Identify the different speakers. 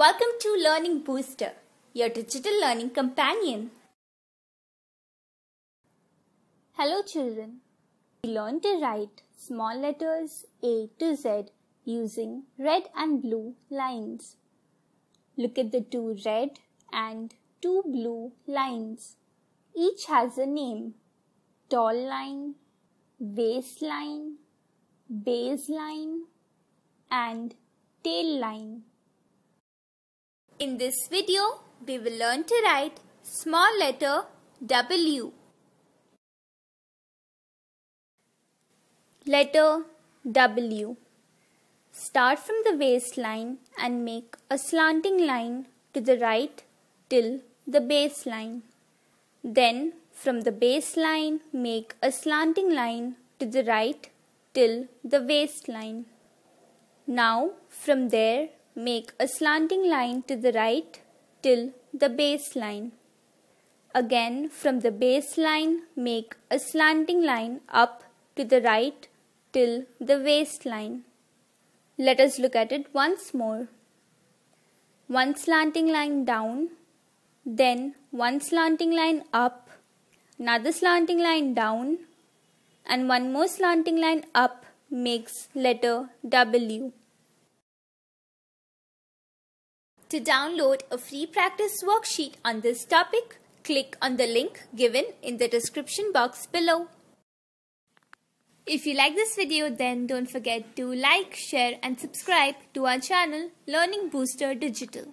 Speaker 1: Welcome to Learning Booster, your digital learning companion. Hello children. We learn to write small letters A to Z using red and blue lines. Look at the two red and two blue lines. Each has a name. Tall line, waistline, baseline and tail line. In this video, we will learn to write small letter W. Letter W. Start from the waistline and make a slanting line to the right till the baseline. Then from the baseline make a slanting line to the right till the waistline. Now from there make a slanting line to the right till the baseline. Again from the baseline make a slanting line up to the right till the waistline. Let us look at it once more. One slanting line down, then one slanting line up, another slanting line down, and one more slanting line up makes letter W. To download a free practice worksheet on this topic, click on the link given in the description box below. If you like this video then don't forget to like, share and subscribe to our channel Learning Booster Digital.